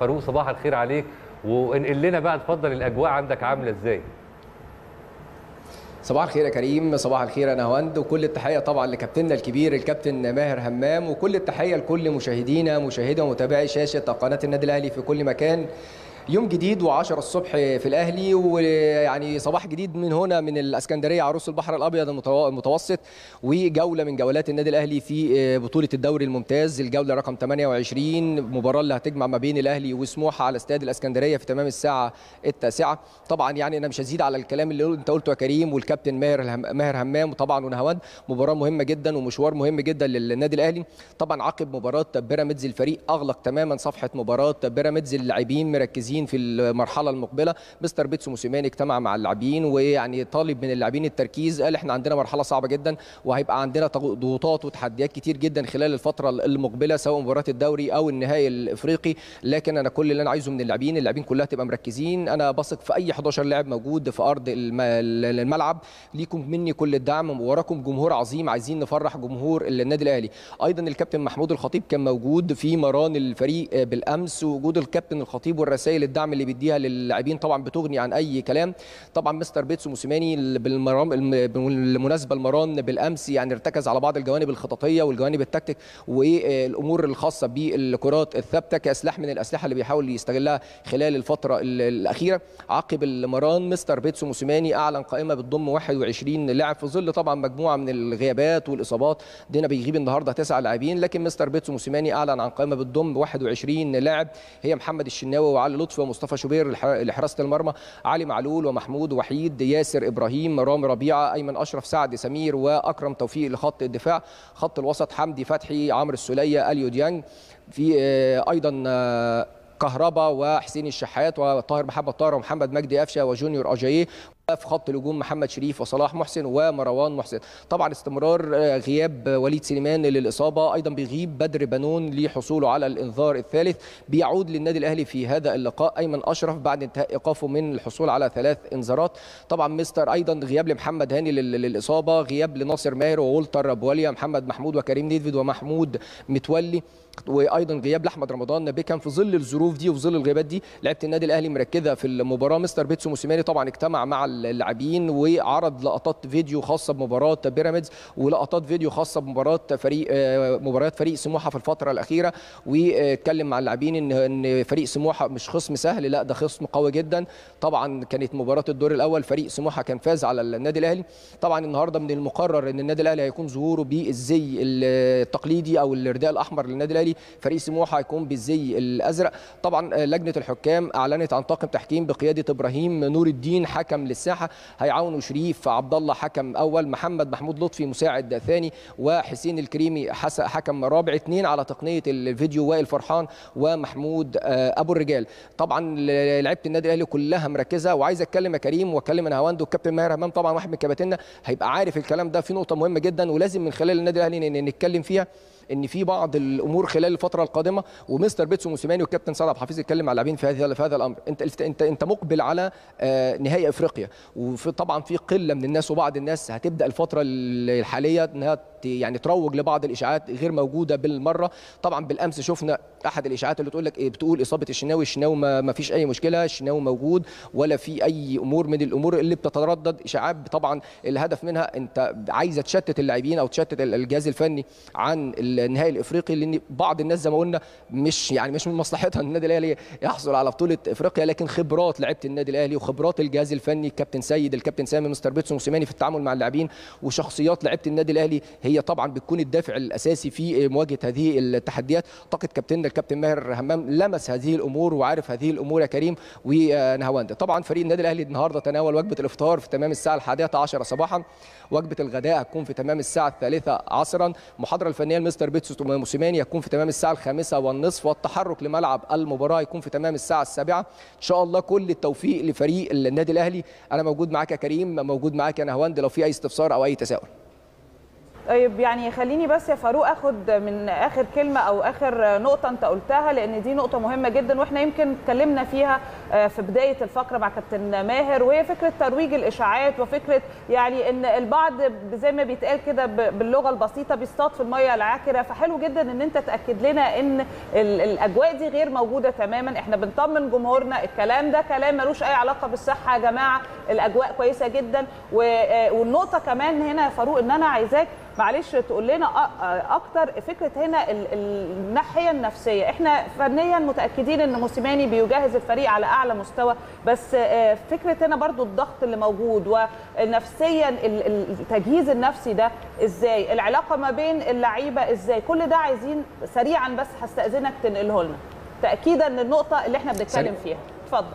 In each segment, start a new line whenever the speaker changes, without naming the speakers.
فاروق صباح الخير عليك. وانقل لنا بقى اتفضل الأجواء عندك عاملة إزاي؟
صباح الخير يا كريم صباح الخير يا نهاوند وكل التحية طبعا لكابتننا الكبير الكابتن ماهر همام. وكل التحية لكل مشاهدينا مشاهدي ومتابعي شاشة قناة النادي الأهلي في كل مكان. يوم جديد و10 الصبح في الأهلي ويعني صباح جديد من هنا من الإسكندرية عروس البحر الأبيض المتوسط وجولة من جولات النادي الأهلي في بطولة الدوري الممتاز. الجولة رقم 28 مباراة اللي هتجمع ما بين الأهلي وسموحة على استاد الإسكندرية في تمام الساعة التاسعة. طبعا يعني أنا مش هزيد على الكلام اللي أنت قلته يا كريم والكابتن ماهر ماهر همام وطبعا ونهاوند مباراة مهمة جدا ومشوار مهم جدا للنادي الأهلي. طبعا عقب مباراة بيراميدز الفريق أغلق تماما صفحة مباراة بيراميدز اللاعبين مركزين في المرحلة المقبلة. مستر بيتسو موسيماني اجتمع مع اللاعبين ويعني طالب من اللاعبين التركيز قال إحنا عندنا مرحلة صعبة جدا وهيبقى عندنا ضغوطات وتحديات كتير جدا خلال الفترة المقبلة سواء مباراة الدوري أو النهائي الإفريقي. لكن أنا كل اللي أنا عايزه من اللاعبين اللاعبين كلها تبقى مركزين. أنا بثق في أي 11 لاعب موجود في أرض الملعب. ليكم مني كل الدعم وراكم جمهور عظيم عايزين نفرح جمهور النادي الأهلي. أيضا الكابتن محمود الخطيب كان موجود في مران الفريق بالأمس وجود الكابتن الخطيب والرسائل الدعم اللي بيديها للاعبين طبعا بتغني عن أي كلام. طبعا مستر بيتسو موسيماني بالمناسبة المران بالأمس يعني ارتكز على بعض الجوانب الخططية والجوانب التكتيك والأمور الخاصة بالكرات الثابتة كأسلحة من الأسلحة اللي بيحاول يستغلها خلال الفترة الأخيرة. عقب المران مستر بيتسو موسيماني أعلن قائمة بتضم 21 لاعب في ظل طبعا مجموعة من الغيابات والإصابات. دينا بيغيب النهارده تسع لاعبين لكن مستر بيتسو موسيماني أعلن عن قائمة بتضم 21 لاعب. هي محمد الشناوي وعلي لطفي. ومصطفى شوبير لحراسة المرمى علي معلول ومحمود وحيد ياسر إبراهيم رامي ربيعة أيمن أشرف سعد سمير وأكرم توفيق لخط الدفاع. خط الوسط حمدي فتحي عمرو السولية أليو ديانج. في أيضا كهربا وحسين الشحات وطاهر محمد طاهر ومحمد مجدي قفشه وجونيور اجاييه في خط الهجوم محمد شريف وصلاح محسن ومروان محسن. طبعا استمرار غياب وليد سليمان للإصابة أيضا بيغيب بدر بنون لحصوله على الإنذار الثالث. بيعود للنادي الأهلي في هذا اللقاء أيمن أشرف بعد انتهاء إيقافه من الحصول على ثلاث إنذارات. طبعا مستر أيضا غياب لمحمد هاني للإصابة غياب لناصر ماهر وولتر بواليا محمد محمود وكريم نيدفيد ومحمود متولي وأيضا غياب لأحمد رمضان. بيكم في ظل الظروف دي وفي ظل الغيابات دي لعيبه النادي الأهلي مركزة في المباراة. مستر بيتسو موسيماني طبعا اجتمع مع اللاعبين وعرض لقطات فيديو خاصة بمباراة بيراميدز ولقطات فيديو خاصة بمباراة فريق مباريات فريق سموحة في الفترة الأخيرة. واتكلم مع اللاعبين إن إن فريق سموحة مش خصم سهل لا ده خصم قوي جدا. طبعا كانت مباراة الدور الأول فريق سموحة كان فاز على النادي الأهلي. طبعا النهارده من المقرر إن النادي الأهلي هيكون ظهوره بالزي التقليدي أو الرداء الأحمر للنادي الأهلي. فريق سموحة هيكون بالزي الأزرق. طبعا لجنة الحكام أعلنت عن طاقم تحكيم بقيادة إبراهيم نور الدين حكم للساحه هيعاونوا شريف عبد الله حكم أول محمد محمود لطفي مساعد ثاني وحسين الكريمي حكم رابع. اثنين على تقنية الفيديو وائل فرحان ومحمود أبو الرجال. طبعا لعيبة النادي الأهلي كلها مركزة. وعايز أتكلم يا كريم واتكلم أنا هواند والكابتن ماهر همام. طبعا واحد من كباتننا هيبقى عارف الكلام ده. في نقطة مهمة جدا ولازم من خلال النادي الأهلي نتكلم فيها. إن في بعض الأمور خلال الفترة القادمة ومستر بيتسو موسيماني والكابتن سعد عبد الحفيظ اتكلم مع اللاعبين في هذا في هذا الأمر. أنت انت أنت مقبل على نهائي إفريقيا. وطبعا في قلة من الناس وبعض الناس هتبدأ الفترة الحالية إنها يعني تروج لبعض الإشاعات غير موجودة بالمرة. طبعا بالأمس شفنا أحد الإشاعات اللي تقول لك بتقول إصابة الشناوي الشناوي ما فيش أي مشكلة الشناوي موجود ولا في أي أمور من الأمور اللي بتتردد. إشاعات طبعا الهدف منها أنت عايزة تشتت اللاعبين أو تشتت الجهاز الفني عن النهائي الإفريقي لأن بعض الناس زي ما قلنا مش يعني مش من مصلحتها النادي الأهلي يحصل على بطولة إفريقيا لكن خبرات لعيبة النادي الأهلي وخبرات الجهاز الفني الكابتن سيد الكابتن سامي مستر بيتسو موسيماني في التعامل مع اللاعبين وشخصيات لعيبة النادي الأهلي هي طبعا بتكون الدافع الأساسي في مواجهة هذه التحديات. أعتقد كابتننا الكابتن ماهر همام لمس هذه الأمور وعارف هذه الأمور يا كريم ونهاوند طبعا فريق النادي الأهلي النهارده تناول وجبة الإفطار في تمام الساعة الحادية عشرة صباحا. وجبة الغداء هتكون في تمام الساعة الثالثة عصرا. المحاضرة الفنية لمستر بيتسو موسيماني هتكون في تمام الساعة الخامسة والنصف والتحرك لملعب المباراة يكون في تمام الساعة السابعة. إن شاء الله كل التوفيق لفريق النادي الأهلي. أنا موجود معاك يا كريم موجود معاك يا نهاوند لو في أي استفسار أو أي تساؤل.
طيب يعني خليني بس يا فاروق أخد من آخر كلمة أو آخر نقطة أنت قلتها لأن دي نقطة مهمة جدا وإحنا يمكن اتكلمنا فيها في بداية الفقرة مع كابتن ماهر وهي فكرة ترويج الإشاعات وفكرة يعني إن البعض زي ما بيتقال كده باللغة البسيطة بيصطاد في المية العاكرة. فحلو جدا إن أنت تأكد لنا إن ال- الأجواء دي غير موجودة تماما. إحنا بنطمن جمهورنا الكلام ده كلام ملوش أي علاقة بالصحة يا جماعة. الأجواء كويسة جدا. آه، والنقطة كمان هنا يا فاروق إن أنا عايزاك معلش تقول لنا أ- أكتر فكرة هنا ال- ال- الناحية النفسية. إحنا فنيا متأكدين إن موسيماني بيجهز الفريق على اعلى مستوى. بس آه، فكرة هنا برضو الضغط اللي موجود ونفسيا ال- ال- التجهيز النفسي ده إزاي؟ العلاقة ما بين اللعيبة إزاي؟ كل ده عايزين سريعا بس هستأذنك تنقله لنا تاكيدا للنقطه اللي إحنا بنتكلم. فيها. اتفضل.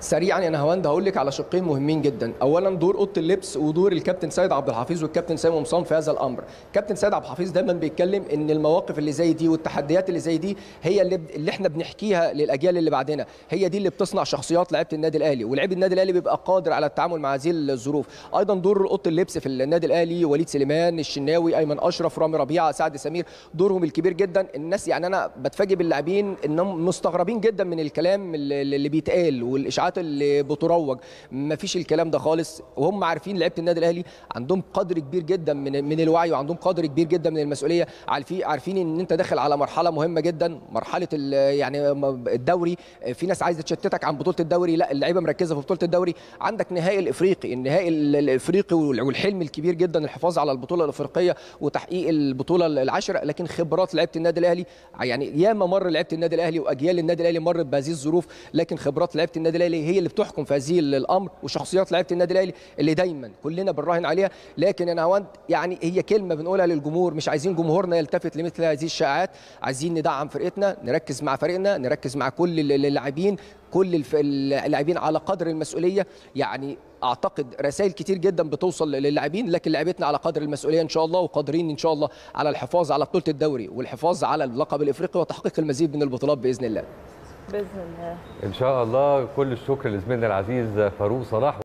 سريعا يا نهاوند هقول لك على شقين مهمين جدا. اولا دور أوضة اللبس ودور الكابتن سيد عبد الحفيظ والكابتن سامي قمصان في هذا الأمر. كابتن سيد عبد الحفيظ دايما بيتكلم إن المواقف اللي زي دي والتحديات اللي زي دي هي اللي, اللي إحنا بنحكيها للأجيال اللي بعدنا. هي دي اللي بتصنع شخصيات لعيبة النادي الأهلي. ولاعيب النادي الأهلي بيبقى قادر على التعامل مع هذه الظروف. أيضا دور أوضة اللبس في النادي الأهلي وليد سليمان الشناوي أيمن أشرف رامي ربيعة سعد سمير دورهم الكبير جدا. الناس يعني أنا بتفاجئ باللاعبين إنهم مستغربين جدا من الكلام اللي بيتقال. والإشاعات اللي بتروج. ما فيش الكلام ده خالص. وهم عارفين لعيبة النادي الأهلي عندهم قدر كبير جدا من من الوعي وعندهم قدر كبير جدا من المسؤولية. عارفين عارفين إن أنت داخل على مرحلة مهمة جدا مرحلة يعني الدوري. في ناس عايزة تشتتك عن بطولة الدوري. لا اللعيبة مركزة في بطولة الدوري. عندك نهائي الإفريقي. النهائي ال- الإفريقي وال- والحلم الكبير جدا الحفاظ على البطولة الإفريقية وتحقيق البطولة العاشرة. لكن خبرات لعيبة النادي الأهلي يعني ياما مر لعيبة النادي الأهلي وأجيال النادي الأهلي مرت بهذه الظروف. لكن خبرات لعيبة النادي الأهلي هي اللي بتحكم في هذه الأمر وشخصيات لعيبة النادي الأهلي اللي دايما كلنا بنراهن عليها. لكن أنا هوند يعني هي كلمة بنقولها للجمهور مش عايزين جمهورنا يلتفت لمثل هذه الشائعات. عايزين ندعم فرقتنا نركز مع فريقنا نركز مع كل اللاعبين كل اللاعبين على قدر المسؤولية. يعني أعتقد رسائل كتير جدا بتوصل للاعبين لكن لعيبتنا على قدر المسؤولية إن شاء الله وقادرين إن شاء الله على الحفاظ على بطولة الدوري والحفاظ على اللقب الإفريقي وتحقيق المزيد من البطولات بإذن الله.
بإذن الله.
إن شاء الله كل الشكر لزميلنا العزيز فاروق صلاح.